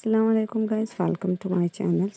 Assalamu alaikum guys. Welcome to my channel.